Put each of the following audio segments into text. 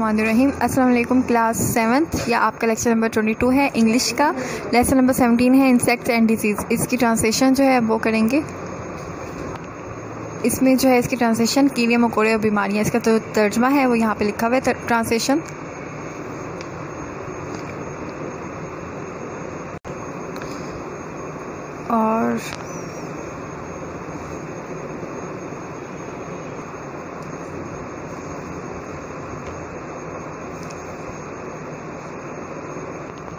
रहीम। अस्सलाम class seventh, या आपका लेक्चर नंबर ट्वेंटी टू है इंग्लिश का। लेसन नंबर सेवनटीन है इंसेक्ट्स एंड डिज़ीज़ इसकी ट्रांसलेशन जो है वो करेंगे। इसमें जो है इसकी ट्रांसलेशन कीड़े, मकोड़े और बीमारियाँ। इसका जो तर्जमा है, वो यहाँ पे लिखा हुआ है ट्रांसलेशन और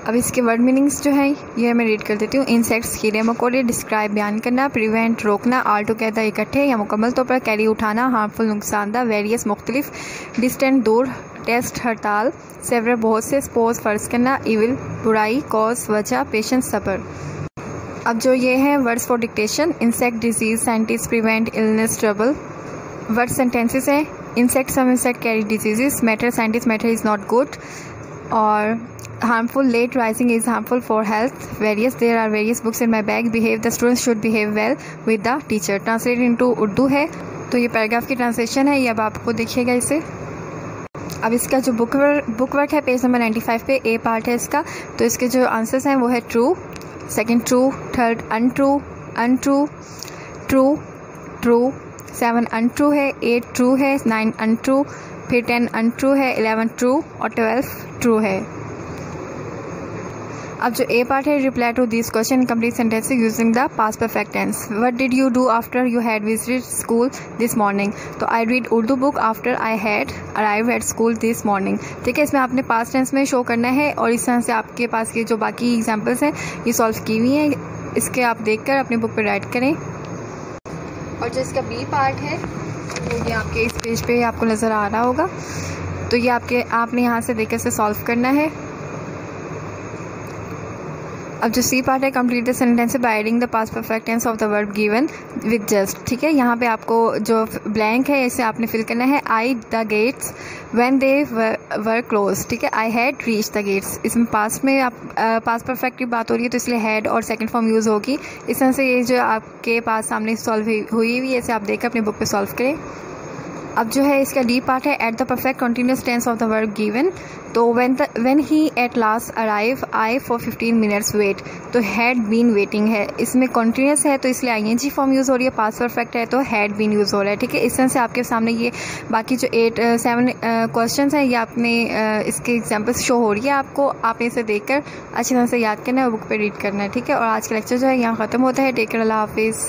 अब इसके वर्ड मीनिंग्स जो हैं, ये मैं रीड कर देती हूँ. इंसेक्ट्स कीड़े, मकोड़े डिस्क्राइब बयान करना प्रिवेंट रोकना आल टुगेदर इकट्ठे या मुकम्मल तौर पर कैरी उठाना हार्मफुल नुकसानदा वेरियस मुख्तलिफ़ डिस्टेंट दूर टेस्ट हड़ताल सेवर बहुत से स्पोज फ़र्ज़ करना इविल बुराई कॉज वजह पेशेंस सबर. अब जो ये है words for dictation insect disease scientist prevent illness trouble word sentences हैं. Insect some insect carry diseases matter scientist matter is not good और harmful, late rising is harmful for health. Various, there are various books in my bag. Behave, the students should behave well with the teacher. Translate into Urdu है। तो ये paragraph की translation है। ये अब आपको देखिएगा इसे। अब इसका जो बुक वर्क बुक वर्क है पेज नंबर 95 पे ए पार्ट है इसका। तो इसके जो आंसर्स हैं, वो है true second true third untrue untrue true true true seven untrue है एट ट्रू है नाइन अनट्रू फिर टेन अनट्रू है इलेवन ट्रू और ट्वेल्व ट्रू है। अब जो ए पार्ट है reply to this question complete sentence using the past perfect tense what did you do after you had visited school this morning तो I read Urdu book after I had arrive at school this morning ठीक है, इसमें आपने past tense में show करना है और इस तरह से आपके पास के जो बाकी एग्जाम्पल्स हैं, ये सॉल्व की हुई हैं। इसके आप देख कर अपने बुक पर राइट करें। और जो इसका बी पार्ट है, वो ये आपके इस पेज पे आपको नज़र आ रहा होगा। तो ये आपके, आपने यहाँ से देख से सॉल्व करना है। अब जो सी पार्ट है complete the sentence the past perfect tense of the verb given with just ठीक है? यहाँ पे आपको जो ब्लैंक है, इसे आपने फिल करना है। I the gates when they were close ठीक है? I had reach the gates इसमें पास में आप पास परफेक्ट की बात हो रही है तो इसलिए हैड और सेकेंड फॉर्म यूज़ होगी। इस तरह से ये जो आपके पास सामने सॉल्व हुई हुई है, इसे आप देखकर अपने बुक पे सॉल्व करें। अब जो है इसका डी पार्ट है at the perfect continuous tense of the work given तो when the when he at last arrive I for 15 minutes wait तो हैड बीन वेटिंग है. इसमें कंटिन्यूस है तो इसलिए I N G form use हो रही है पास परफेक्ट है तो हैड बीन यूज़ हो रहा है. ठीक है? इस तरह से आपके सामने ये बाकी जो एट सेवन क्वेश्चन हैं ये आपने uh, इसके एग्जाम्पल्स शो हो रही है आपको. आपने इसे देखकर अच्छी तरह से याद करना है बुक पर रीड करना है. ठीक है? और आज का लेक्चर जो है यहाँ ख़त्म होता है. टेकर अल्लाह हाफिज़.